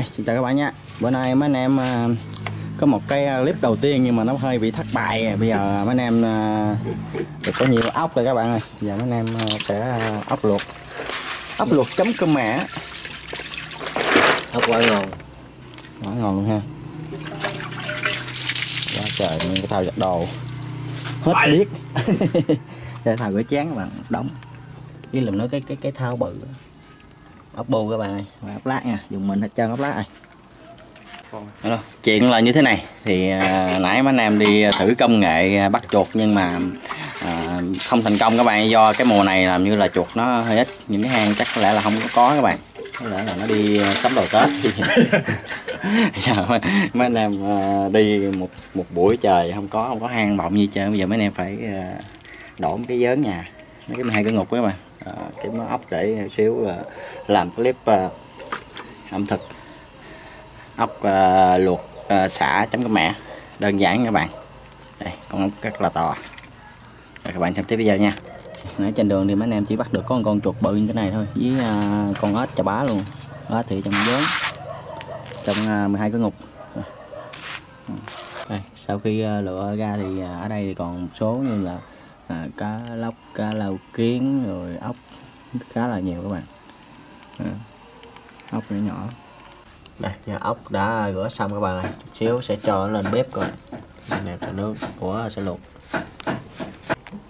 Đây, xin chào các bạn nha Bữa nay mấy anh em à, có một cái clip đầu tiên nhưng mà nó hơi bị thất bại. Bây giờ mấy anh em à, được có nhiều ốc rồi các bạn ơi. Giờ mấy anh em à, sẽ à, ốc luộc. Ốc luộc chấm cơm mẹ. Ốc quá ngon. Quá ngon luôn ha. Quá trời cái thao giặt đồ. Hết biết. Để thao rửa chén các bạn đóng. Với lần nữa cái cái cái thao bự ốc bu các bạn ơi. Và ốc lát nha. Dùng mình hết trơn ốc lát này Hello. chuyện là như thế này. Thì à, nãy mấy anh em đi thử công nghệ à, bắt chuột nhưng mà à, không thành công các bạn. Do cái mùa này làm như là chuột nó hơi ít. Những cái hang chắc có lẽ là không có các bạn. Có lẽ là nó đi sắm đồ tết. Giờ mấy, anh em à, đi một một buổi trời không có không có hang bọng gì chơi bây giờ mấy anh em phải à, đổ một cái giớn nhà. Mấy cái hai cái ngục các bạn à, cái món ốc để xíu à, làm clip à, ẩm thực. Ốc à, luộc à, xả chấm cái mẹ. Đơn giản các bạn. Đây con ốc rất là to. Rồi, các bạn xem tiếp video nha. Nãy trên đường thì mấy anh em chỉ bắt được có một con chuột bự như thế này thôi. Với à, con ếch chà bá luôn. Ếch thì trong giớn trong à, 12 cái ngục. Đây, sau khi à, lựa ra thì à, ở đây thì còn một số như là à, cá lóc cá lau kiến rồi ốc. Khá là nhiều các bạn. À, ốc nhỏ nhỏ. Đây giờ ốc đã rửa xong các bạn ơi. Chút xíu sẽ cho nó lên bếp rồi này là nước của sẽ luộc.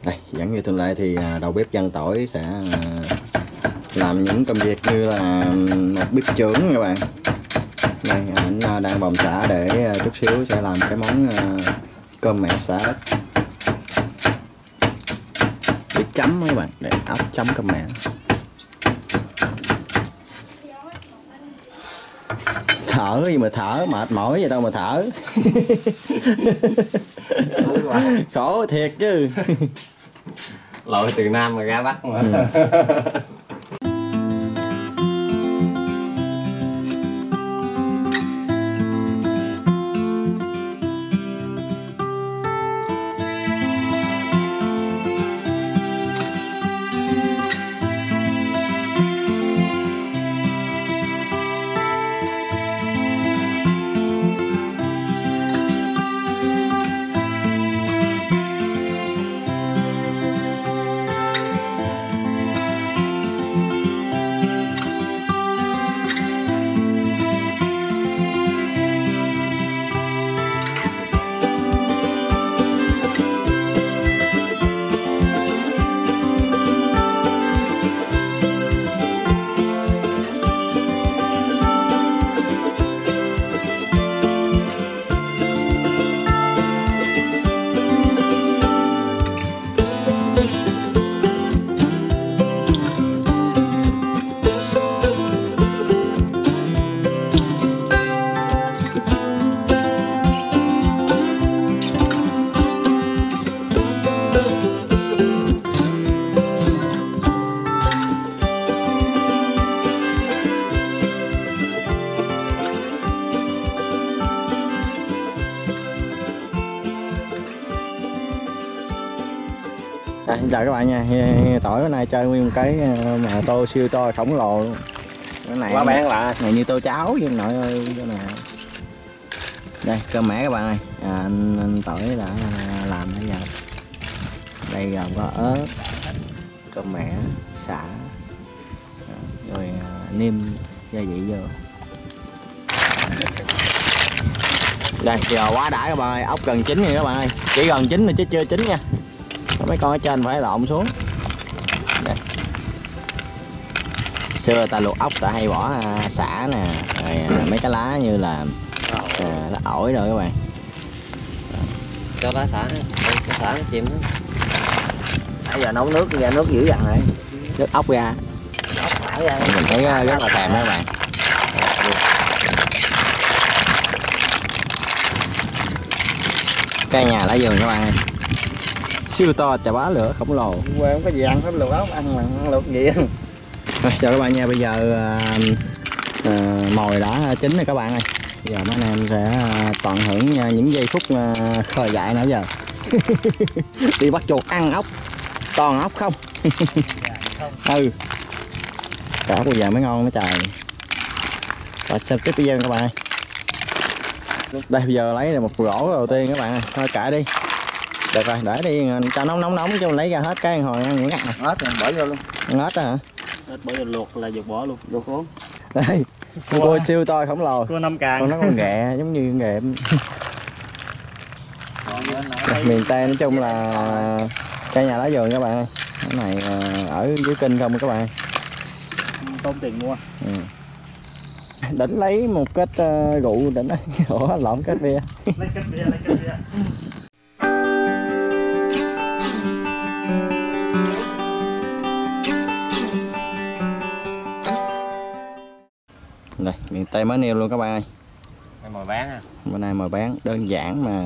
Đây vẫn như thường lệ thì à, đầu bếp dân tỏi sẽ à, làm những công việc như là một bếp trưởng các bạn. Đây anh à, đang bồng xả để à, chút xíu sẽ làm cái món à, cơm mẹ xả đất chấm các bạn để ốc chấm cơm mẹ. Thở gì mà thở mệt mỏi vậy đâu mà thở. Khổ thiệt chứ. Lội từ nam mà ra bắc mà. À, xin chào các bạn nha. Tỏi bữa nay chơi nguyên một cái ờ, mà tô siêu to khổng lồ luôn. Cái này quá bán là này như tô cháo với nội ơi cái này. Đây cơm mẻ các bạn ơi. À, anh, anh tỏi đã làm bây giờ đây gồm có ớt cơm mẻ xả rồi à, nêm gia vị vô. Đây giờ quá đã các bạn ơi. Ốc gần chín rồi các bạn ơi. Chỉ gần chín rồi chứ chưa chín nha mấy con ở trên phải lộn xuống. Đây. xưa ta luộc ốc ta hay bỏ à, xả nè rồi à, mấy cái lá như là à, lá ổi rồi các bạn. Cho lá xả cái xả nó chìm đó bây giờ nấu nước ra nước dữ dằn rồi. Nước ốc ra. Ốc xả ra. Mình thấy à, rất là thèm đó các bạn. Cây nhà lá vườn các bạn ơi siêu to chà bá lửa khổng lồ. Quê không có gì ăn hết luộc ốc ăn mà ăn luộc gì Rồi, chào các bạn nha bây giờ à, à, mồi đã chín rồi các bạn ơi. Giờ mấy anh em sẽ à, tận hưởng những giây phút khờ dại nữa giờ. Đi bắt chuột ăn ốc toàn ốc không? Ừ. Cả bây giờ mới ngon mới trời. Và xem tiếp video các bạn ơi. đây bây giờ lấy được một rổ đầu tiên các bạn ơi thôi cãi đi được rồi để đi cho nóng nóng nóng chứ lấy ra hết cái hồi ăn ngắt nè hết rồi bỏ vô luôn. Nghết á hả? Hết bữa giờ luộc là dục bỏ luôn. Vô cuốn đây con cua siêu to khổng lồ. Cua năm càng. Con nó con ghẹ giống như ghẹ. Miền tây nói chung là cây nhà lá vườn các bạn. Ơi cái này ờ, ở dưới kinh không các bạn. Tốn tiền mua. Đỉnh lấy một kết uh, rượu đỉnh ủa lộn kết bia. Lấy cách bia lấy cách bia đây miền tây mới nêu luôn các bạn ơi. Em mồi bán à. bữa nay mời bán đơn giản mà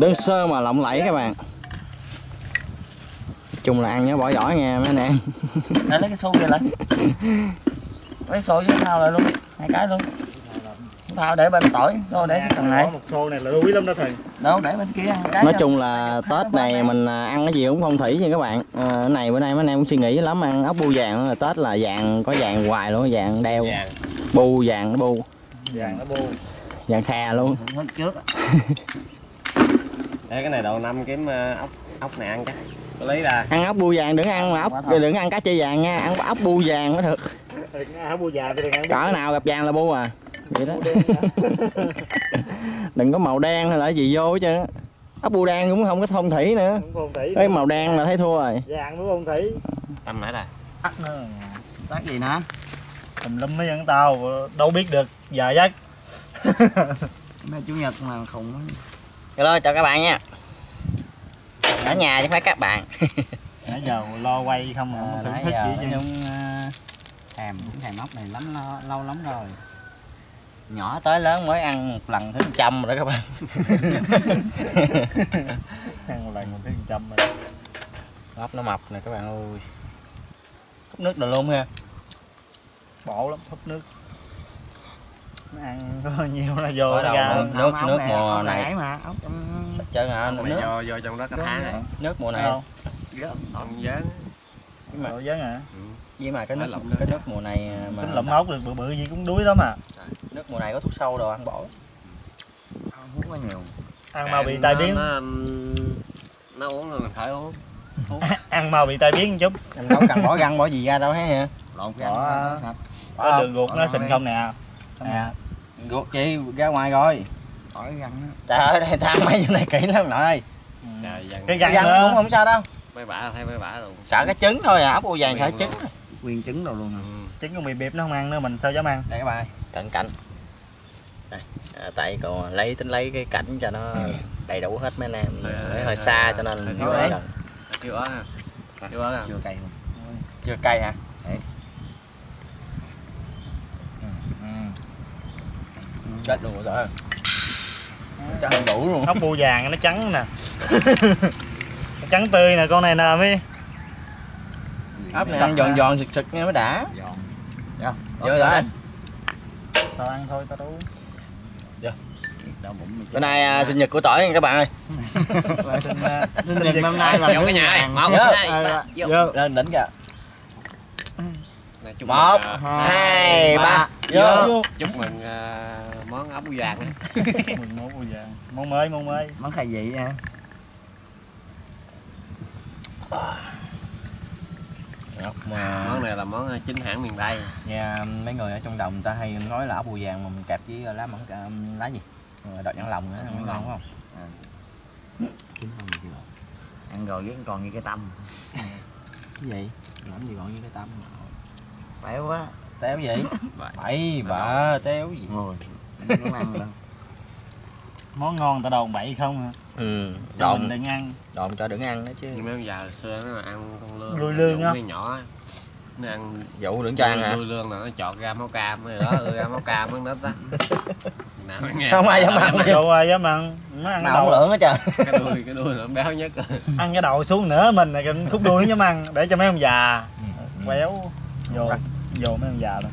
đơn dạ. sơ mà lộng lẫy các bạn. Chung là ăn nhớ bỏ vỏ nha mấy anh em. Lấy cái xô kia lại. Lấy xô với thao lại luôn hai cái luôn thao để bên tỏi xô để tầng này một xô này là đuối lắm đó thầy. Đâu để bên kia cái nói cho- chung là tết này mình à, ăn cái gì cũng phong thủy nha các bạn. À, cái này bữa nay mấy anh em cũng suy nghĩ lắm ăn ốc bu vàng là tết là vàng có vàng hoài luôn vàng đeo. Vàng. bu vàng nó bu. Vàng nó bu. Vàng kha luôn. Hết trước Để cái này đầu năm kiếm ờ, ốc ốc này ăn chắc. Có lấy ra. ăn ốc bu vàng đừng ăn mà ốc đừng ăn cá chê vàng nha ăn ốc bu vàng mới được. Cỡ nào gặp vàng là bu à vậy đó. Đừng có màu đen hay là cái gì vô chứ ốc bu đen cũng không có phong thủy nữa. Cái màu đen là thấy thua rồi. Vàng mới phong thủy. Tâm nãy đây. tắt nữa. Tác gì nữa? Tùm lum mấy dân tao đâu biết được giờ giấc. Mấy chủ nhật mà khùng á. hello chào các bạn nha. Ở nhà chứ không phải các bạn. Nãy giờ lo quay không mà không thưởng thức gì chứ. thèm cũng thèm ốc này lắm lâu lắm rồi nhỏ tới lớn mới ăn một lần thứ trăm rồi đó các bạn. Ăn một lần một cái trăm rồi. Ốc nó mập nè các bạn ơi. Hút nước đồ luôn ha. Bổ lắm hút nước. Nó ăn có nhiều là vô nó ra. Nước- nước này, mùa này. mà ốc trong sạch trơn hả nước vô vô trong đó cái tháng này. nước mùa này. Đâu? Gớm Ông dán. Mà với mà cái Phải nước lộng cái nước mùa này mà tính lụm ốc được bự bự gì cũng đuối lắm à. Nước mùa này có thuốc sâu đồ ăn bổ. Không hút quá nhiều. Ăn mau bị tai biến. Nó, ừm, nó uống rồi mình khỏi uống. ăn mau bị tai biến một chút. Em đâu cần bỏ răng bỏ gì ra đâu hết hả? Lộn cái Bỏ- sạch có đường ruột bỏ nó đi. không nè. À, ruột chị ra ngoài rồi. Tỏi răng á trời ơi đây tao mấy chỗ này kỹ lắm nội ơi. Dân. cái răng cũng không sao đâu. Mấy bả thấy mấy bả luôn. sợ cái trứng thôi à ốc bu vàng sợ trứng. Nguyên trứng đâu luôn à. Ừ. trứng con bị bịp nó không ăn nữa mình sao dám ăn đây các bạn cận cảnh đây à, tại còn lấy tính lấy cái cảnh cho nó đầy đủ hết mấy anh em Hơi- lấy hơi- xa cho nên thiếu lấy ớt. gần Thiếu ớt ha. Thiếu ớt ha. chưa cay luôn chưa cay hả Đấy. Ừ. chết luôn rồi cho không đủ luôn ốc bu vàng nó trắng nè nó trắng tươi nè con này nè mới ốc này ăn giòn giòn sực sực nghe mới đã. Giòn dạ vô rồi. Tao ăn thôi tao đâu bữa nay à, sinh nhật của tỏi nha các bạn ơi. Xin, à, sinh nhật năm nay là Vô cái nhà này. Một, Vô. hai, ba, vô. vô. Lên đỉnh kìa. Này, chúc một mừng, à, hai ba. vô. Vô. Chúc mừng à, món ốc vàng. Mừng món vàng. Món mới món mới. Món khai vị ha ốc mà món này là món à, chính hãng miền tây. Nha mấy người ở trong đồng người ta hay nói là ốc bù vàng mà mình kẹp với lá mỏng lá gì? Ờ, đọt nhãn lòng nữa Nhãn ngon không? Ăn rồi với còn như cái tâm. Cái gì? Làm gì còn như cái tâm? Phải quá. Téo gì? Vậy. bậy bạ téo gì? Ngồi. Ăn món ngon tao đồn bậy không hả ừ đòn đừng ăn. Đòn cho đừng ăn đó chứ. Nhưng mấy ông già xưa nó ăn con lương Lùi lương Nó á. nhỏ nó ăn dụ đừng cho ăn hả? lùi lương là nó chọt ra máu cam rồi đó ừ, ra máu cam mất nít nó nghe Không ai dám ăn. đâu ai dám ăn. Nó ăn đầu lượng hết trời cái đuôi cái đuôi là béo nhất ăn cái đầu xuống nữa mình là khúc đuôi dám ăn. Để cho mấy ông già béo vô vô mấy ông già đã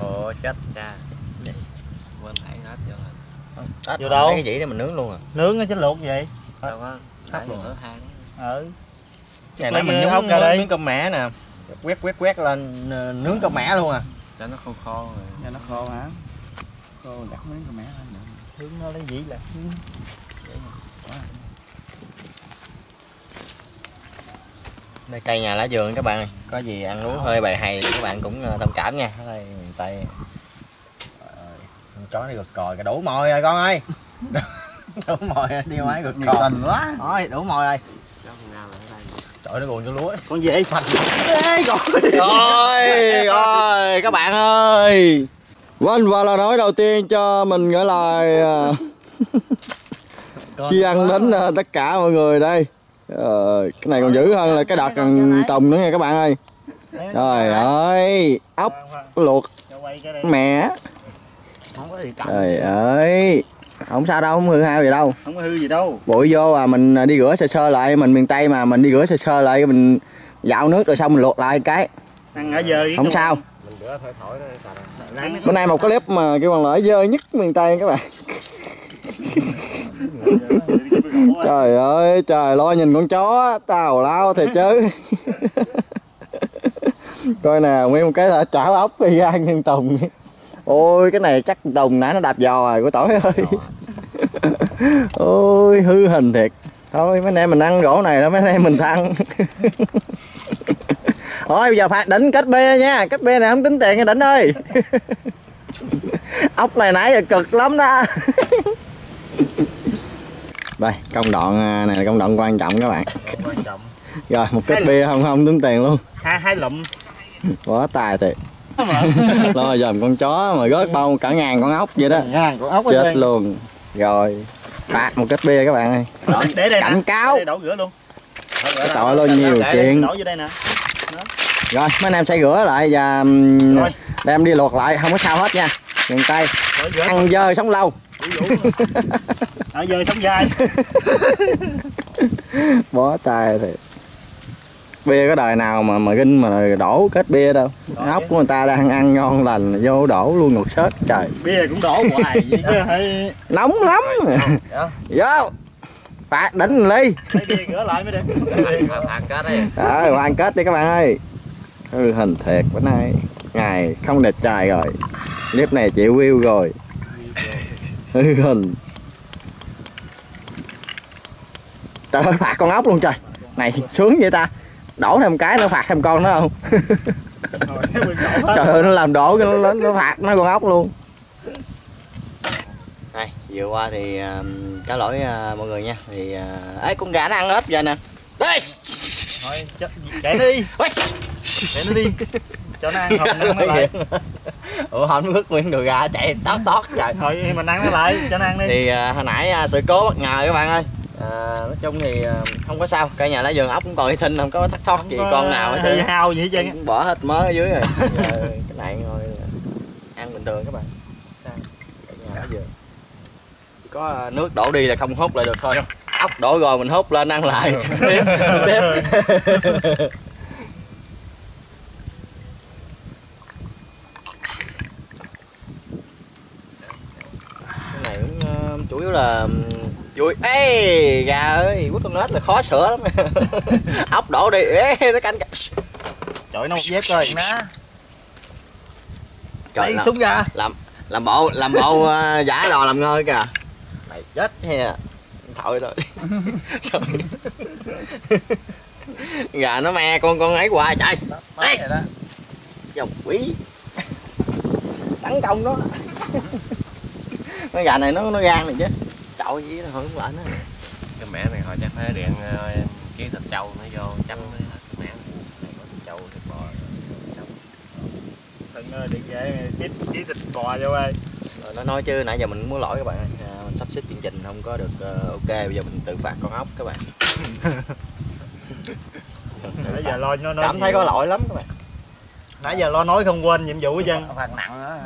ồ chết cha quên thảy hết vô rồi Tết Vô đâu? cái dĩ để mình nướng luôn à? Nướng nó chứ luộc vậy? Đâu có nữa than ừ. Ngày Lấy nãy mình nhúng ra đây. miếng cơm mẻ nè. Quét quét quét lên nướng cơm mẻ luôn à. Cho nó khô khô rồi. Cho nó khô hả? Khô gắt miếng cà mẹ lên được hướng nó lấy dĩ là đây cây nhà lá vườn các bạn ơi. Có gì ăn uống hơi bài hay các bạn cũng ờ, thông cảm nha. Ở đây miền tây chó này gật còi cái đủ mồi rồi con ơi. Đủ mồi rồi, đi ngoài gật còi. tình quá. Thôi đủ mồi rồi. Trời nó buồn cho lúa. Con gì? Ê, rồi rồi các bạn ơi. Vâng và là nói đầu tiên cho mình gửi lời ờ, tri ân đến ờ, tất cả mọi người đây. Ờ, cái này còn dữ hơn là cái đợt cần tùng nữa nha các bạn ơi. Trời ơi ốc luộc cho quay cái đây. mẹ không có gì cặn trời ơi. Không sao đâu không hư hao gì đâu. Không có hư gì đâu. Bụi vô à mình đi rửa sơ sơ lại mình miền tây mà mình đi rửa sơ sơ lại mình dạo nước rồi xong mình luộc lại cái. Ăn ở dơ không sao. Mình rửa thổi thổi nó sạch rồi bữa nay một cái clip mà kêu bằng lợi dơ nhất miền tây các bạn. Trời ơi trời lo nhìn con chó tào lao thiệt chứ. Coi nè nguyên một cái là chảo ốc y gan nhân tùng ôi cái này chắc tùng nãy nó đạp giò rồi của tỏi ơi. Ôi hư hình thiệt. Thôi mấy anh em mình ăn gỗ này đó mấy anh em mình thăng. Thôi bây giờ phạt đỉnh cách b nha. Cách b này không tính tiền nha đỉnh ơi. Ốc này nãy giờ cực lắm đó. Đây công đoạn à, này là công đoạn quan trọng các bạn. Quan trọng. Rồi một cách bia không không tính tiền luôn. Hai hai lụm. Quá tài thiệt lo dòm con chó mà rớt bao cả ngàn con ốc vậy đó. Nha con ốc chết luôn. Rồi phạt một cách bia các bạn ơi. Để đây cảnh nè cáo. Để đổ rửa luôn. Tội lo nhiều chuyện. đổ vô đây nè. Rồi mấy anh em sẽ rửa lại và Rồi. đem đi luộc lại. Không có sao hết nha. Miền tây. Đổ rửa. Ăn dơ sống lâu. Ở dơ sống dai. Bó tay thì bia có đời nào mà mà ginh mà đổ kết bia đâu. Ốc của người ta đang ăn ngon lành vô đổ luôn ngột sết trời. Bia cũng đổ hoài vậy chứ nóng lắm. Vô. Phạt đỉnh ly lấy bia rửa lại mới được. Phạt kết đi. Rồi hoàn kết đi các bạn ơi. Hư hình thiệt bữa nay. Ngày không đẹp trai rồi. Clip này chịu view rồi. Hư hình. Trời ơi phạt con ốc luôn trời. Này sướng vậy ta đổ thêm cái nữa phạt thêm con nữa không? Trời ơi nó làm đổ cái nó lớn nó phạt nó con ốc luôn. Đây vừa qua thì um, cá lỗi uh, mọi người nha. Thì uh, ấy con gà nó ăn hết giờ nè. Đây thôi chết để nó đi. Để nó đi. Cho nó ăn không nó ăn nó lại. Ủa không nó vứt nguyên đùi gà chạy tót tót trời. Thôi mình ăn nó lại. Cho nó ăn đi. Thì à, hồi nãy à, sự cố bất ngờ các bạn ơi à, nói chung thì à, không có sao cây nhà lá vườn ốc cũng còn y thinh không có thắt thoát gì Không con nào hết hao gì hết trơn bỏ hết mớ ở dưới rồi. Giờ cái này ngồi ăn bình thường các bạn? Cây nhà lá vườn Chỉ có à, nước đổ đi là không hút lại được thôi. Ốc đổ rồi mình hút lên ăn lại. Tiếp tiếp. Cái này cũng chủ yếu là vui ê gà ơi quất con nết là khó sửa lắm. Ốc đổ đi. Ê nó canh chọi nó một dép coi nó trời làm, súng ra làm làm bộ làm bộ ờ, giả đò làm ngơi kìa. Mày chết he thôi rồi. Trời. gà nó me con con ấy hoài chạy Đấy rồi dòng quý. Tấn công nó. Con gà này nó nó gan này chứ chọi gì nó không lại nó cái mẹ này hồi chắc phải điện ờ, ký thịt trâu nó vô chấm nó hết mẹ này. Có thịt trâu thịt bò. Đừng ơi đừng vậy xếp chí thịt bò vô ơi. Rồi nó nói chứ nãy giờ mình muốn lỗi các bạn ơi. à, mình sắp xếp chương trình không có được ờ, ok bây giờ mình tự phạt con ốc các bạn. Nãy giờ lo nó nói cảm thấy có lỗi lắm các bạn. Nãy giờ lo nói không quên nhiệm vụ hết trơn phạt nặng nữa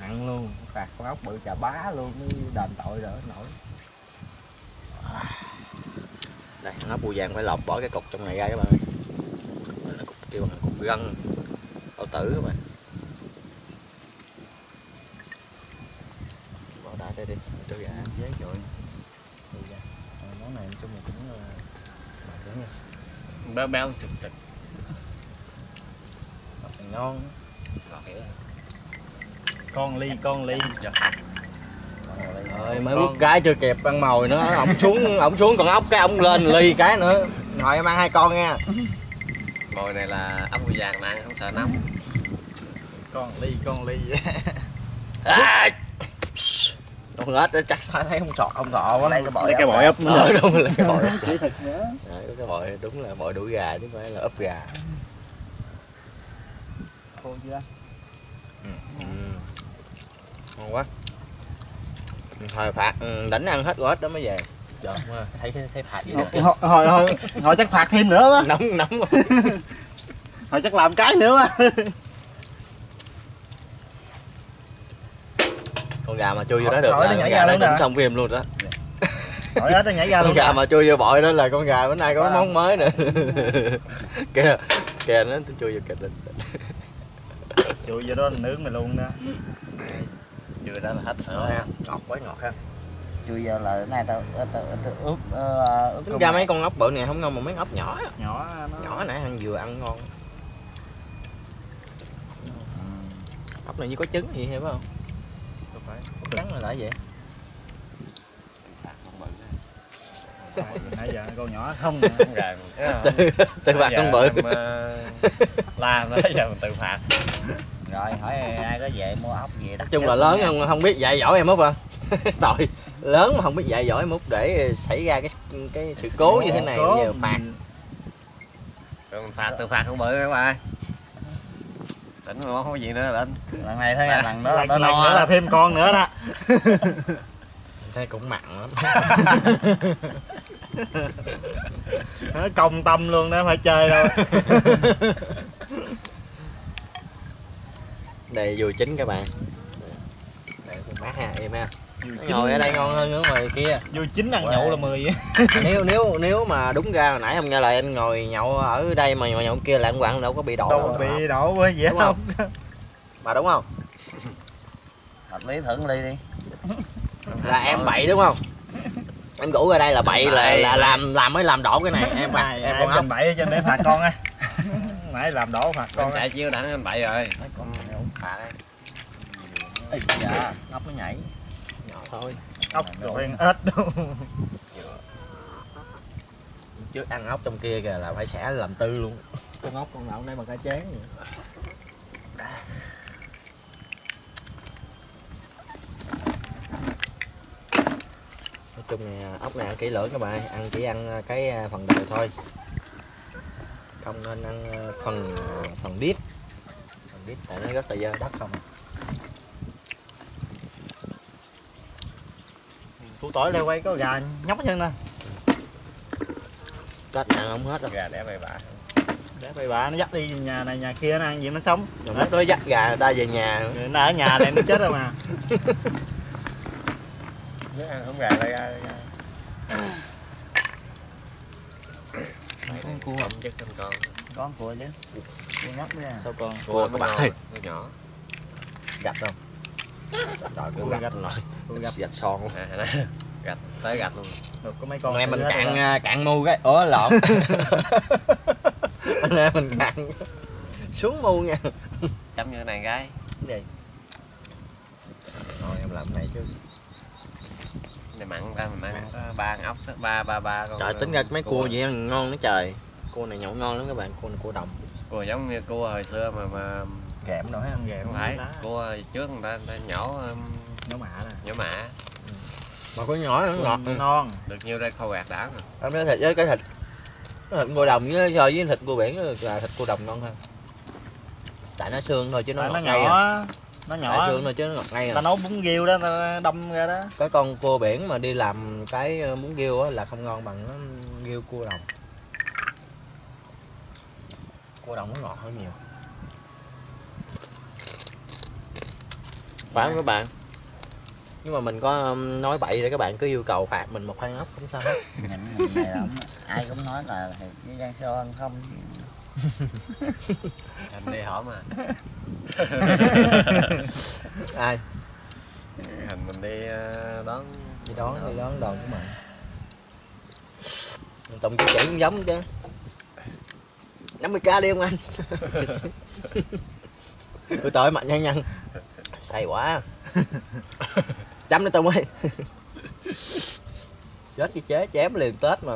nặng luôn phạt con ốc bự chà bá luôn mới đền tội rồi nổi đây con ốc bù vàng phải lọc bỏ cái cục trong này ra các bạn ơi. Đây là cục kêu bằng cục gân bao tử các bạn. Bỏ đá đây đi cho gà. Ăn dễ rồi món này chung là cũng là béo béo sực sực. Ngon. Ngọt hiểu con ly con ly rồi mới múc cái chưa kịp ăn mồi nữa. Ổng xuống ổng xuống còn ốc cái ổng lên ly cái nữa. Hồi em ăn hai con nha. Mồi này là ốc vàng mà ăn không sợ nóng. Con ly con ly. À, con ếch đó chắc sao thấy không sọt không thọ quá. Đây cái bội cái bội ấp nữa ờ đúng là cái bội chỉ thịt nữa Đấy, cái bội đúng là bội đuổi gà chứ không phải là ấp gà. Khô chưa? Ừ. ngon quá hồi phạt ừ, đánh ăn hết ếch đó mới về. Trời thấy thấy phạt gì nữa. hồi hồi hồi, hồi chắc phạt thêm nữa quá nóng nóng hồi chắc làm cái nữa quá con gà mà chui vô đó được Hỏi là nó con gà luôn cũng nè. xong phim luôn đó. Nó nhảy ra con luôn gà nè. mà chui vô bội đó là con gà bữa nay có món mới nữa. Kìa kìa nó chui vô kịch định chui vô đó nướng mày luôn đó chưa đó là hết sữa. Ha ngọt quá ngọt ha. Chui giờ là cái này tao tao tao ướp ờ, ướp ra mấy con ốc bự này không ngon mà mấy ốc nhỏ nhỏ nó nhỏ nãy ăn vừa ăn ngon. Ừ. ốc này như có trứng gì hay phải không? Không phải. ốc trắng là đã vậy. Nãy giờ con nhỏ không con gà từ phạt con bự. làm đó giờ mình tự phạt rồi hỏi ai có về mua ốc gì nói chung là lớn không không biết dạy dỗ em út à tội lớn mà không biết dạy dỗ em út để xảy ra cái cái sự cố như thế này Cố. giờ phạt. rồi mình phạt tự phạt con bự các bạn tỉnh mà không có gì nữa lên lần này thấy lần đó lần, nữa là thêm con nữa đó. Thấy cũng mặn lắm. Nó công tâm luôn đó phải chơi đâu đây vừa chín các bạn. Đây ha em ha. Ngồi ở đây ngon hơn nữa ngoài kia. Vui chín ăn nhậu là 10 nếu nếu nếu mà đúng ra hồi nãy không nghe lời anh ngồi nhậu ở đây mà ngồi nhậu kia là anh quặng đâu có bị đổ đâu đâu bị đổ với gì Đúng không? mà đúng không? Hợp lý thưởng ly đi. Là em bậy đúng không? Em ngủ ra đây là bậy là, Bậy. là làm làm mới làm đổ cái này. Em ai em con ốc bậy cho nên phạt con á. Nãy làm đổ phạt con chạy chiếu đẳng anh bậy rồi. Ây da. ốc nó nhảy. Nhỏ thôi. Ốc rồi. ăn ếch đâu trước ăn ốc trong kia kìa là phải xẻ làm tư luôn. Con ốc con nậu đây mà cả chén vậy? Nói chung là ốc này ăn kỹ lưỡng các bạn ăn chỉ ăn cái phần đầu thôi. Không nên ăn phần phần đít. Phần đít tại nó rất là dơ đất không củ tỏi leo quay có gà nhóc chân nè. Cách ăn không hết đâu. Gà đẻ bậy bạ. Để bậy bạ nó dắt đi nhà này nhà kia nó ăn gì nó sống. Rồi nó tới dắt gà người ta về nhà. Rồi nó ở nhà này nó chết rồi mà. Nếu ăn không gà đây ra con cua không chất trong con. Con cua chứ. Cua nhóc nha. Sao con? Cua các mới bạn ngon ơi. nó nhỏ. Gạch không trời Cua cua gạch gạch. rồi Cua gạch. gạch son. À, nè, gạch tới gạch luôn. Được có mấy con em mình cạn à, cạn mu cái. Ủa lộn. Anh em mình cạn. Xuống mu nha. Chấm như thế này gái. Gì? Thôi em làm cái này chứ. Này mặn ra mình ăn có ba con ốc ba ba ba con trời tính ra mấy cua gì ăn ngon nữa trời. Cua này nhậu ngon lắm các bạn cua này cua đồng. Cua giống như cua hồi xưa mà mà kèm nữa ăn ghẹ không phải cua trước người ta, người ta nhổ um, nó mạ nè. nhổ mạ. Mà có nhỏ nữa ngọt. ừ. non. Được nhiêu đây khâu gạt rồi. Em nói thịt với cái thịt cái thịt cua đồng với so với thịt cua biển là thịt cua đồng ngon hơn tại nó xương thôi chứ nó tại ngọt nó ngay à. nhỏ nó tại nhỏ xương thôi chứ nó ngọt ngay ta à. nấu bún riêu đó ta đâm ra đó. Cái con cua biển mà đi làm cái ờ, bún riêu á là không ngon bằng nó riêu cua đồng. Cua đồng nó ngọt hơn nhiều phải không các bạn? Nhưng mà mình có um, nói bậy để các bạn cứ yêu cầu phạt mình một hai ốc không sao hết. Ai cũng nói là thầy với Giang Sô ăn không. Thành đi hỏi mà. Ai? Thành mình đi ờ, đón. Đi đón đi đón đòn của mình. Tổng chỉ chỉ cũng giống chứ. 50k đi không anh? Tôi tội mặt nhăn nhăn say quá. Chấm đi tùng ơi. Chết cái chế chém liền tết mà.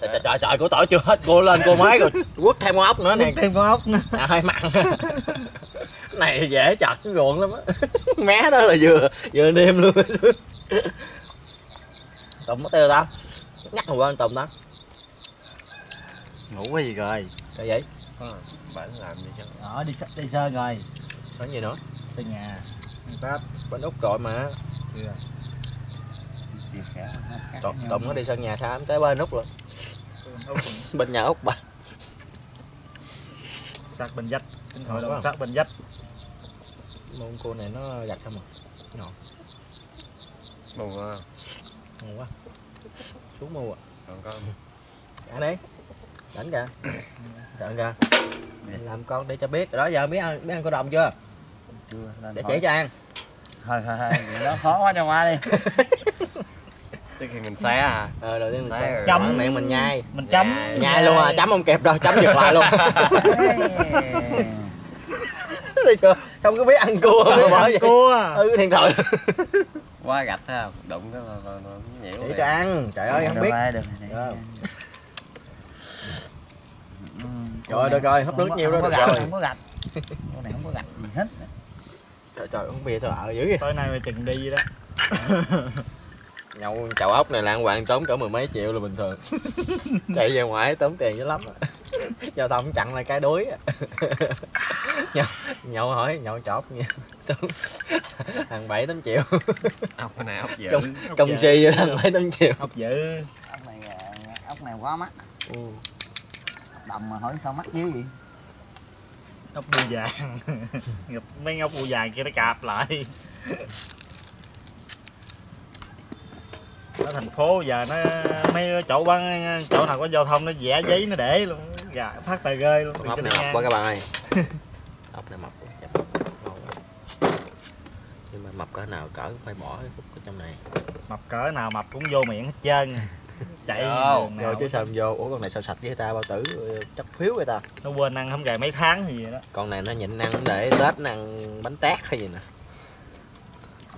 Trời trời trời, trời cô tỏi chưa hết cô lên cô máy rồi. Quất thêm con ốc nữa nè. Thêm con ốc nữa. À, hơi mặn. Này dễ chặt cái ruộng lắm á. Mé đó là vừa vừa nêm luôn. Tùng mất tiêu ta nhắc hồi anh tùng đó ngủ cái gì rồi? Sao vậy bạn làm gì chứ? Đó đi s- đi sơn rồi. Có gì nữa? Sơn nhà. Tết bên út gọi mà. Chưa. Nhau. tùng nó đi sân nhà sao em tới bên út rồi ốc bên nhà út bà. Sát bên dách. Là quá. sát bên dách. Môn cô này nó gạch không à buồn quá. Ngon quá. Xuống mua à. Còn có. Trả đi đánh kìa. Trận kìa. Làm con để cho biết. Đó giờ biết ăn biết ăn cô đồng chưa? Chưa để chỉ cho ăn. Thôi thôi thôi đó khó quá cho qua đi. Trước khi mình xé à? Ờ đầu tiên mình Xé sẽ rồi. chấm. Miệng mình nhai. Mình chấm. Nhai. nhai luôn à chấm không kịp đâu chấm ngược lại luôn. Thấy chưa? Không có biết ăn cua mà bỏ vậy. cua à. ừ thiệt rồi quá gạch thấy không đụng cái nó, nó chỉ liền. cho ăn. Trời ơi không biết. được rồi, được. Rồi. Trời ơi, con được rồi, hấp nước không nhiều đó không có được gạch, rồi. không có gạch con này không có gạch gì hết trời trời uống bia sao lợ dữ vậy tối nay mà chừng đi đó nhậu chậu ốc này là ăn hoàng tốn cỡ mười mấy triệu là bình thường chạy về ngoài tốn tiền dữ lắm á. giao thông chặn lại cái đuối á. nhậu, nhậu hỏi nhậu chậu ốc nha tốn hàng bảy tám triệu ốc cái này ốc dữ công dữ. si hàng bảy tám triệu ốc dữ ốc này à, ốc này quá mắc ừ. Đầm mà hỏi sao mắc dữ vậy? Ốc bù vàng. Gặp mấy ốc bù vàng kia nó cạp lại. Ở thành phố giờ nó mấy chỗ bán chỗ nào có giao thông nó vẽ giấy nó để luôn. Gà phát tờ rơi luôn. Ốc này mập quá các bạn ơi. Ốc này mập quá. Nhưng mà mập cỡ nào cỡ phải bỏ cái khúc ở trong này. Mập cỡ nào mập cũng vô miệng hết trơn chạy Vô, rồi chứ sao vô? Ủa con này sao sạch với ta? Bao tử ờ, chất phiếu người ta? Nó quên ăn không gài mấy tháng gì vậy đó. Con này nó nhịn ăn để tết ăn bánh tét hay gì nè.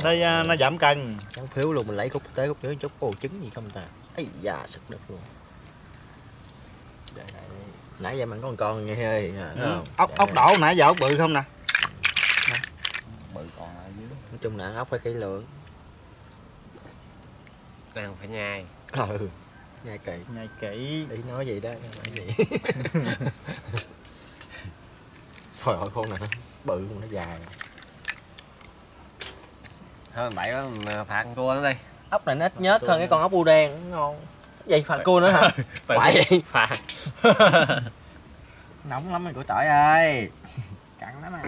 Nó à, nó giảm cân. Trắng phiếu luôn mình lấy khúc tế khúc dưới chút. Có trứng gì không ta? Ấy da sực đất luôn. Đây nãy giờ mình có một con nghe hơi à, không? ốc Để ốc đây. đổ nãy giờ ốc bự không nè? Bự còn ở dưới. Nói chung là ốc phải kỹ lưỡng. Đang phải nhai ừ. Nghe kỳ nhai kỹ. Ý nói gì đó cái gì thôi ơi con này nó bự luôn nó dài. Thôi bảy đó mình phạt cua nó đi. Ốc này nó ít nhớt hơn cái con ốc bu đen ngon vậy phạt cua nữa hả? phải vậy phạt. Nóng lắm rồi của tỏi ơi. Cắn lắm à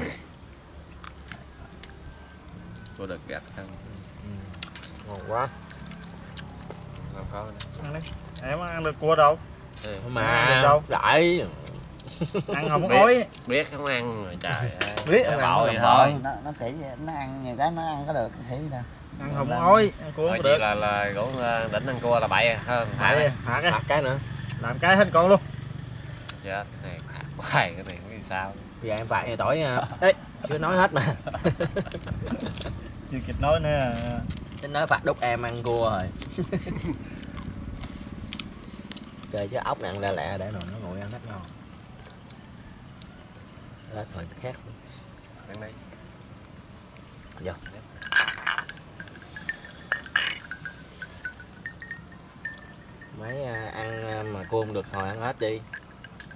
cua được gạch không ngon quá có ăn đi. Em ăn được cua đâu? Ừ. mà. Được đâu. đại ăn không Biết. ói. biết không ăn rồi trời ơi. Biết Dạ không ăn thôi. nó nó chỉ nó ăn nhiều cái nó ăn có được thì nè ăn không ói ăn cua Rồi không được. là là cũng ờ, đỉnh ăn cua là bậy à hơn phải phạt á. Phạt cái nữa. Làm cái hết con luôn. Chết cái này phạt hoài cái này không biết sao. Giờ em phạt tỏi nha Ê, chưa nói hết mà. Chưa kịp nói nữa tính nói phạt đúc em ăn cua rồi chơi chứ ốc này ăn lẹ lẹ để rồi nó ngồi ăn rất ngon. Đó thời khác đang đây Dạ. mấy à, ăn à, mà cua không được hồi ăn ếch đi.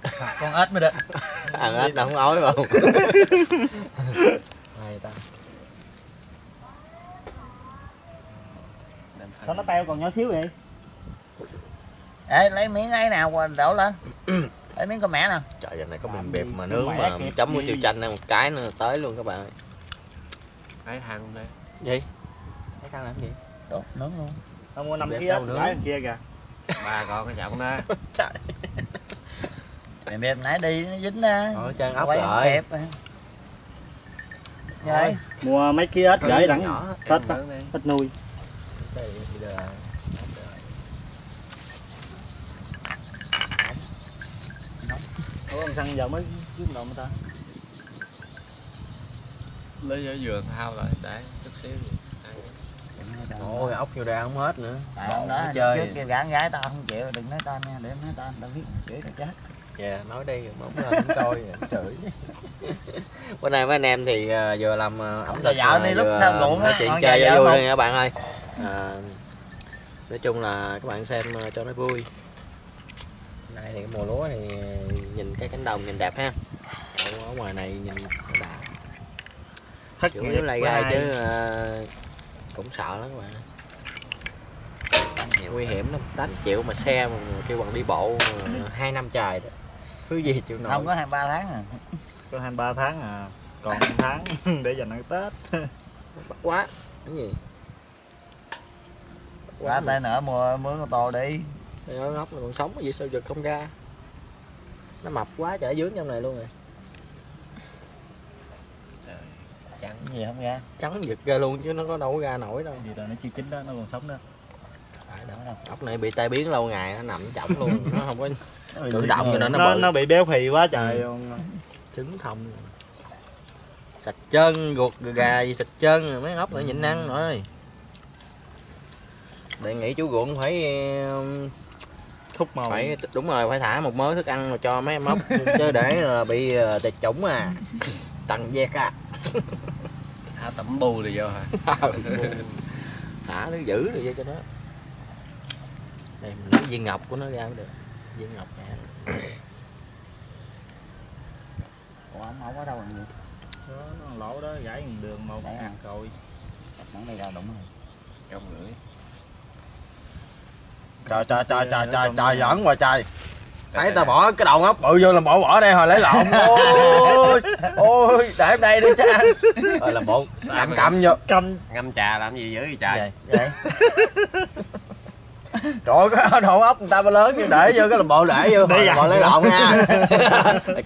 Con ếch mới được. Ăn ếch đâu không ói không hay ta. Sao nó teo còn nhỏ xíu vậy ê lấy miếng ấy nào đổ lên. Lấy miếng con mẹ nè trời giờ này có mềm bẹp mà nướng mà chấm với tiêu chanh một cái nữa tới luôn các bạn ơi. Thấy thằng đây gì? Thấy khăn làm gì? Đổ nướng luôn. Tao mua năm nữa. gái kia kìa. Ba con cái trọng đó. Trời. Mềm mềm nãy đi nó dính ra. Ôi, chân ốc rồi. Vậy. Mua mấy ký ếch gửi đẳng nhỏ Tết á. nướng ít nuôi. đây thì được ủa ông xăng giờ mới kiếm đồng người ta? Lấy ở vườn thao lại để chút xíu gì. Ôi ốc vô đây không hết nữa. Tại ông đó chơi. trước kia gán gái tao không chịu đừng nói tên nha để nói tên tao biết chửi tao chết. Dạ nói đi bóng lên coi chửi. Bữa nay mấy anh em thì ờ, vừa làm ờ, ẩm thực ờ, đi lúc vừa sau ruộng nói chuyện chơi cho vui nha các bạn ơi. À, nói chung là các bạn xem ờ, cho nó vui nay thì cái mùa lúa thì nhìn cái cánh đồng nhìn đẹp ha. Ở, ở ngoài này nhìn nó đã thất chủ yếu lai gai ai? chứ ờ, cũng sợ lắm các bạn. Nguy hiểm lắm. 8 triệu mà xe mà kêu bằng đi bộ hai năm trời đó. Thứ gì chịu nổi. Không có hai ba tháng à. Có 23 tháng à. Còn một tháng để dành ăn tết. Bắt quá. Cái gì? Quá tay nữa mua mướn ô tô đi Ơi, ngốc này còn sống vậy sao giật không ra? Nó mập quá chở dướng trong này luôn rồi. Trắng gì không ra? Trắng giật ra luôn chứ nó có đâu có ra nổi đâu. Gì là nó chưa chín đó nó còn sống đó. Phải đó đâu. Ốc này bị tai biến lâu ngày nó nằm chỏng luôn. Nó không có Nó Tự động cho nên nó nó bự. nó bị béo phì quá trời Ừ. luôn. Trứng thông sạch chân ruột gà gì sạch chân rồi mấy ốc nữa nhịn ăn rồi. Đề nghị chú ruộng phải um, thúc màu. Phải đúng rồi phải thả một mớ thức ăn rồi cho mấy em ốc. Chứ để là bị uh, tịt chủng à. Tầng dẹt à. Thả tẩm bu rồi vô hả? Thả nó giữ rồi vậy cho nó. Đây mình lấy viên ngọc của nó ra mới được. Viên ngọc nè. Ủa, ông không có đâu mà đó, nó lỗ đó gãy đường à. ăn rồi Nắng đây ra đúng rồi. Trong rưỡi trời trời trời trời trời trời giỡn quá trời. Thấy tao bỏ cái đầu ốc bự vô là bỏ bỏ đây hồi lấy lộn. Ôi ôi để em đây đi cha. Rồi làm bộ. Cầm cầm vô. Cầm. Ngâm trà làm gì dữ vậy trời? Vậy vậy. Trời cái đầu ốc người ta bao lớn nhưng để vô cái làm bộ để vô Để bộ lấy lộn nha.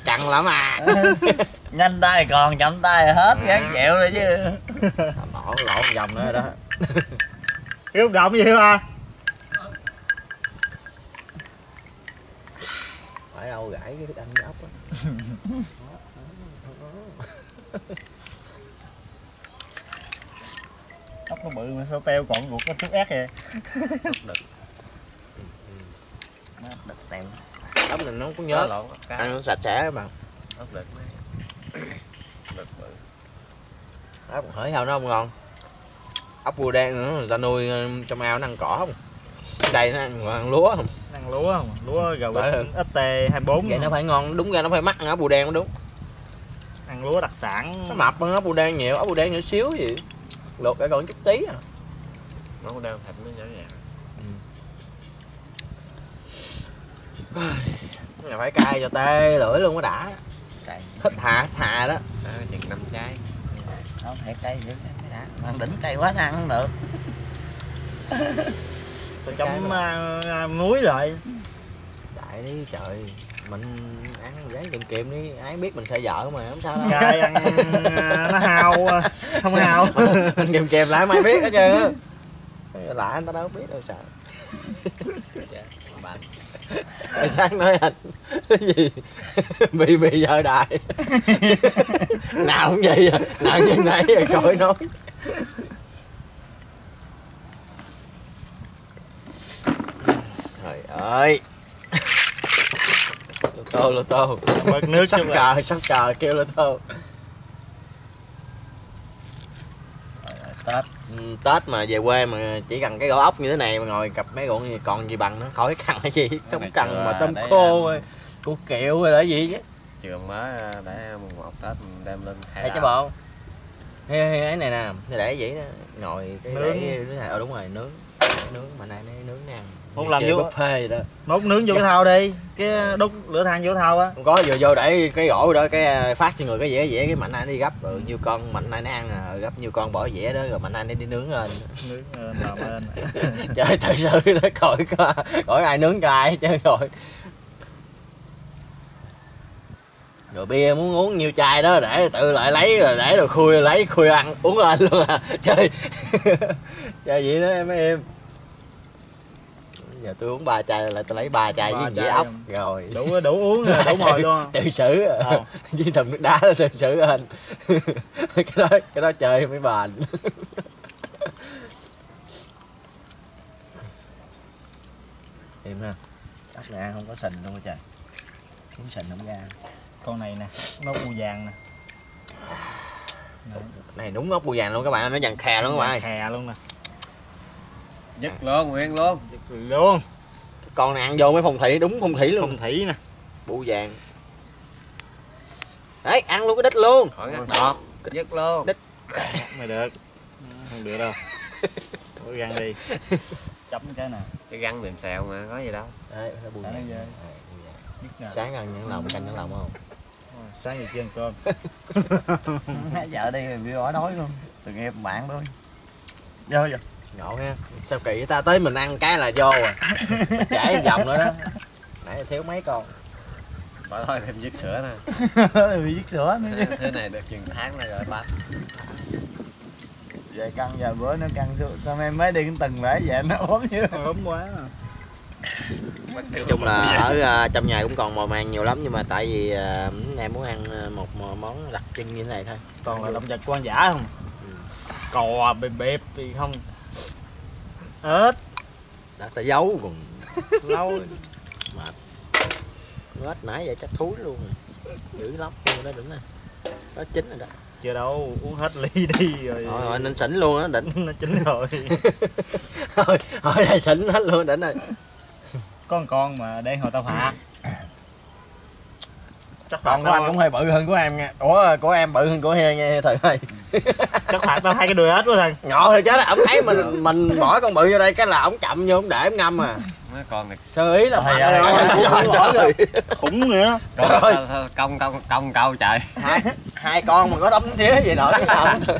cằn lắm à. Nhanh tay còn chậm tay hết gán chịu rồi chứ. Bỏ lộn vòng nữa đó. Kêu động gì mà phải đâu gãy cái thức ăn với ốc á. Ốc nó bự mà sao teo còn ruột nó chút ép vậy? Nó đực tèo. Ốc này nó cũng nhớ. Nhớ lộn ốc ăn nó sạch sẽ mà ốc đực đực bự. Ốc hỏi sao nó không ngon? Ốc bươu đen nữa người ta nuôi ờ, trong ao nó ăn cỏ không? Đây nó ăn, ăn lúa không ăn lúa không? Lúa gầu st 24 vậy nó phải ngon đúng ra nó phải mắc ăn ốc bươu đen mới đúng. Ăn lúa đặc sản. Nó mập hơn ốc bươu đen nhiều ốc bươu đen nhỏ xíu gì. Luộc cái còn chút tí à. Nó cũng đang thịt nó nhỏ nhẹ. Này phải cay cho tê lưỡi luôn có đã. Cay. thích hạ hạ đó. Chừng năm trái. Không thể cay dữ cái đã. Thằng đỉnh cay quá ăn không được tôi chấm à, muối lại. Đại đi trời mình ăn dáng kiềm kiềm đi ai biết mình sợ vợ mà không sao đâu. Ăn à, nó hao không hao. Mình kèm kèm lại mai biết hết trơn lạ anh ta đâu biết đâu sợ. Hồi sáng nói anh cái gì? Bị bị vợ đại. Nào cũng vậy à nào như nãy giờ coi nói trời ơi lô tô lô tô bật nước sắp cờ sắp cờ kêu lô tô tết Ừ, Tết mà về quê mà chỉ cần cái gỗ ốc như thế này mà ngồi cặp mấy gỗ gì còn gì bằng nữa khỏi cần cái gì không cần mà tôm khô rồi củ kiệu rồi là gì chứ trường mới à, để mùng một tết mình đem lên thấy chứ bộ hay, hay ấy này nè để vậy đó ngồi cái Nướng. để cái ờ đúng rồi nướng nướng mà này nướng nè Không làm vô- buffet đó. Đốt nướng vô cái thau đi. Cái đốt lửa than vô thau á. Không có vừa vô để cái gỗ đó cái à, phát cho người cái dĩa dĩa cái mạnh ai đi gấp rồi nhiêu con mạnh ai nó ăn rồi gấp nhiêu con bỏ dĩa đó rồi mạnh ai đi nướng lên. Nướng ờ, lên. Trời thật sự đó coi có coi ai nướng cho ai trơn rồi. Rồi bia muốn uống nhiêu chai đó để tự lại lấy rồi để rồi khui lấy khui ăn uống lên luôn à. Chơi chơi vậy đó em mấy em giờ tôi uống ba chai lại tôi lấy ba chai Ba với dĩa ốc. rồi. Đủ đủ uống rồi, đủ mồi luôn. Tự xử. Ờ. với thùng nước đá đó tự xử anh. Cái đó cái đó chơi mấy bà em ha ốc này ăn không có sình luôn trời. Muốn sình không ra. Con này nè nó bu vàng nè. Này đúng ốc bù vàng luôn các bạn nó dàn khè luôn các bạn ơi. hè luôn nè dứt luôn nguyên luôn. Luôn. Con này ăn vô mấy phong thủy đúng phong thủy luôn. Phong thủy nè. Bù vàng. Đấy ăn luôn cái đít luôn. Khỏi ngắt đọt dứt luôn. Đít. mày được. Không được đâu. Cố gắng đi. Chấm cái nè cái găng mềm xèo mà có gì đâu. Đấy nó bù Sáng sáng ăn những lòng canh những lòng không? Sáng giờ chưa ăn cơm? Vợ đi bị bỏ đói luôn. Từ nghiệp bạn thôi. Vô vô ngộ ha sao kỳ ta? Tới mình ăn cái là vô à. Chảy một vòng nữa đó. Nãy thiếu mấy con. Bỏ thôi thêm dứt sữa nè Bị dứt sữa nữa chứ. Thứ này được chừng tháng này rồi ba. Về căng giờ bữa nó căng xuống. Sao em mới đi cái từng lễ về nó ốm như ốm quá. Nói chung là ở à, trong nhà cũng còn mò màng nhiều lắm nhưng mà tại vì à, em muốn ăn một món đặc trưng như thế này thôi. Toàn là động vật quan giả không? Ừ. cò bẹp bẹp thì không ếch đã ta giấu còn lâu ếch nãy giờ chắc thúi luôn rồi. dữ lắm. Luôn đó đỉnh này. Đó chín rồi đó. Chưa đâu uống hết ly đi rồi. Rồi rồi nên xỉn luôn á đỉnh. Nó chín rồi. Thôi thôi đây xỉn hết luôn đỉnh rồi. Có một con mà để hồi tao phạt chắc còn của anh cũng hơi bự hơn của em nha. Ủa của em bự hơn của he nha thời ơi. Chắc phạt tao hai cái đùi ếch quá thằng nhỏ thì chết ổng thấy mình mình bỏ con bự vô đây cái là ổng chậm vô ổng để ổng ngâm à. Mấy con này sơ ý là phạt ơi, rồi. Trời, ơi. khủng nữa con Trời ơi. công công công câu trời hai hai con mà có tấm tía vậy nổi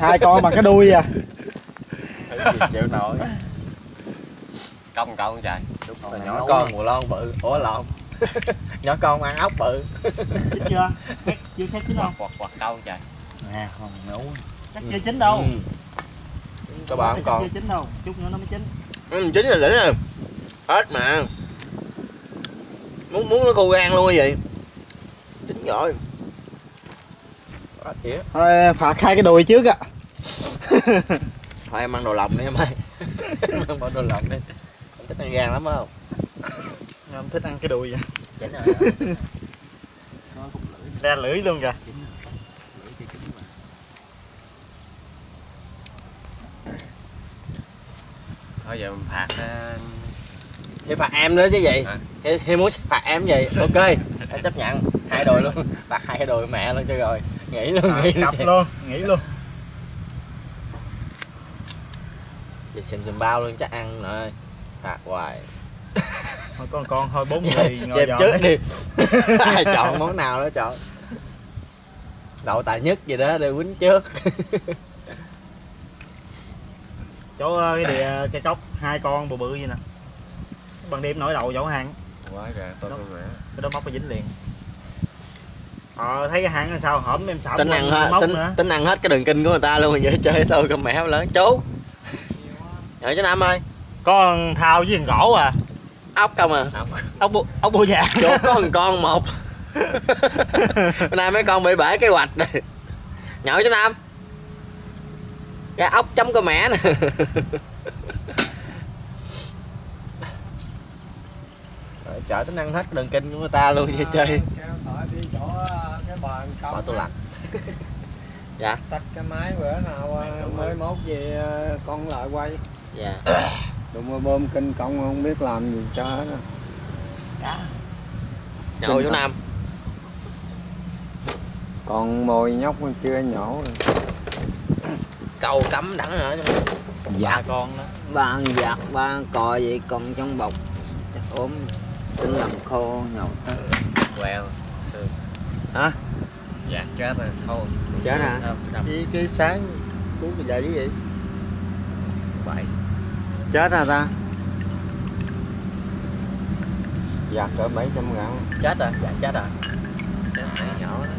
hai con bằng cái đuôi à. Chịu nổi. Công câu trời nhỏ con mùa lon bự. Ủa lộn nhỏ con ăn ốc bự. Chín chưa? Chưa chắc chín đâu quạt quạt câu trời. Nè không ngủ chắc chưa chín đâu. Ừ. các bạn không còn. chưa chín đâu. Chút nữa nó mới chín. Ừ, chín là đỉnh rồi. Hết mà. Muốn muốn nó khô gan luôn như vậy? Chín rồi. Thôi phạt hai cái đùi trước á. Thôi em ăn đồ lòng đi em ơi. Em ăn đồ lòng đi. Em thích ăn gan lắm không em thích ăn cái đùi vậy? Chín rồi ra lưỡi luôn kìa. Thôi giờ mình phạt ờ, thì phạt em nữa chứ gì Hả? thì, thì muốn phạt em gì ok. Em chấp nhận. Hai đồi luôn. Phạt hai đồi mẹ luôn cho rồi. Nghỉ luôn nghỉ luôn cặp luôn nghỉ luôn. Chị xem dùm bao luôn chắc ăn rồi. Phạt hoài thôi con con thôi bốn người ngồi trước đi. ai chọn món nào đó chọn. Đậu tài nhất gì đó để quýnh trước. Chỗ ờ, cái địa cây cốc hai con bự bự vậy nè. Ban đêm nổi đầu chỗ hàng. Quá kìa tôi con mẹ cái đó móc phải dính liền. Ờ thấy cái hàng là sao? Hổm em xạo tính ăn hết móc tính, nữa. tính ăn hết cái đường kinh của người ta luôn giờ chơi tôi con mẹ lớn. Chú. Nhờ chú nam ơi. Có con thao với con gỗ à ốc không à? Ốc. Bu ốc bu già. Chú có một con một bữa nay mấy con bị bể cái hoạch này nhậu chú nam. Cái ốc chấm con mẹ nè. Chợ tính ăn hết đường kinh của người ta luôn vậy chơi đi chỗ cái bờ bỏ tôi lạnh. Dạ. Xách cái máy bữa nào mới mốt gì con lại quay. Dạ Đụng mà bơm kinh công không biết làm gì cho hết á. nhậu chú nam. Còn mồi nhóc chưa nhổ câu cấm đẳng nữa ba con đó. Ba con giặt ba cò vậy còn trong bọc. Chắc ốm tính làm khô nhậu queo xương Hả? dạ chết rồi khô. Chết hả? Đập cái, cái sáng cuốn cái dài dữ vậy? Bậy chết à ta. Giặt cỡ 700 gram chết rồi dạ chết rồi. Chết nãy nhỏ đó.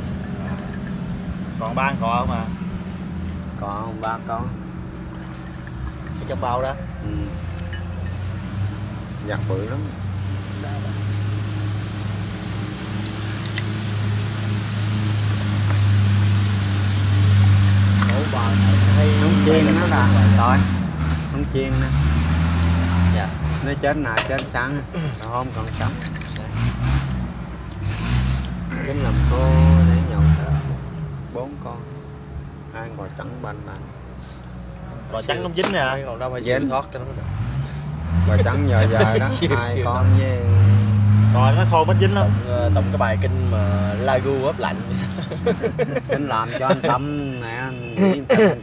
Còn ba con cò mà còn ba con. Cái trong bao đó. Ừ. giặt bự lắm. Không chiên nó là rồi không chiên nè. Dạ. Nó chết nào chết sáng. Hôm còn sống. Kính làm khô để nhậu thợ bốn con. Hai ngồi trắng banh banh Rồi trắng nóng chín nè. Còn đâu mà chịu thoát cho nó được. Và trắng giờ giờ đó hai con với Rồi nó khô mất dính lắm. Ờ, tổng cái bài kinh mà lagu ốp lạnh. Tính làm cho anh tâm nè anh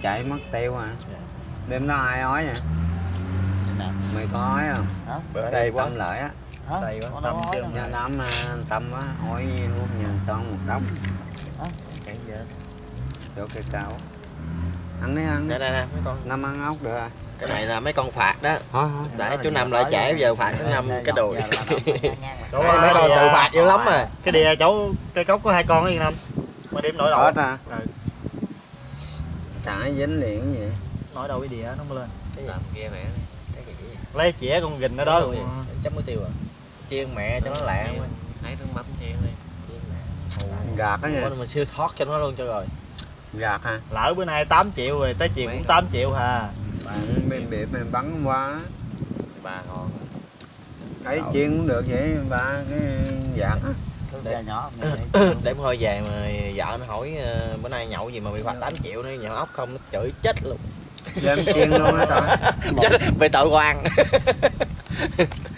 chạy mất tiêu à. Đêm đó ai ói nè mày có ói không? Hả? bữa đây quá tâm lợi á. Hả? Đây quá, tâm chưa nhà đám à, anh tâm á ói luôn nhà son một đống. Cái gì chỗ cây cao ăn đấy ăn nè nè nè mấy con. Năm ăn ốc được à cái này là mấy con phạt đó. Thôi để chú năm lại trẻ giờ phạt chú năm cái đùi. Chỗ Mấy mấy à, con cái tự phạt dữ lắm rồi Cái đìa chỗ cây cốc có hai con ấy năm. Mà đêm nổi đó đầu ta Ừ. thả dính liền cái gì? Nổi đầu cái đìa nó mới lên. Làm kia mẹ. cái Lấy chĩa con gình ở đó Ủa, chấm muối tiêu à. Chiên mẹ cho nó lẹ thấy nước mắm chiên đi. Gạt á nha. Mình siêu thoát cho nó luôn cho rồi. Gạt ha Lỡ bữa nay 8 triệu rồi tới chiều cũng rồi. 8 triệu hà. Bạn bên biệt mình bắn qua á bà ngon. Thấy chiên cũng được vậy ba cái gạt á. Để nhỏ để thôi về mà vợ nó hỏi ờ, bữa nay nhậu gì mà bị phạt 8 triệu nữa nhậu ốc không nó chửi chết luôn đem chiên luôn á trời. Về tội quan